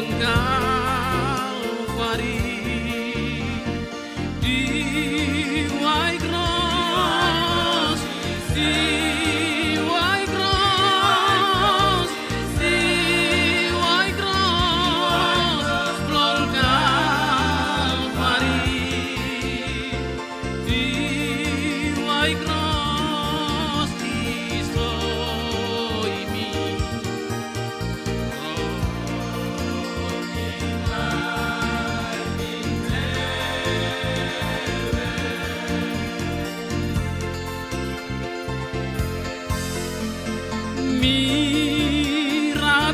longa alvaria.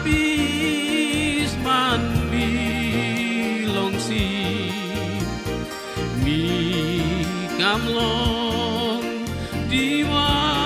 bis man bilong si mi kamlong diwa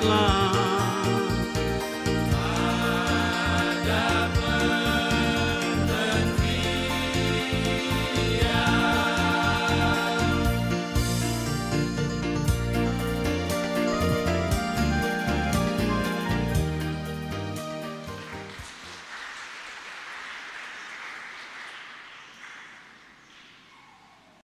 Love.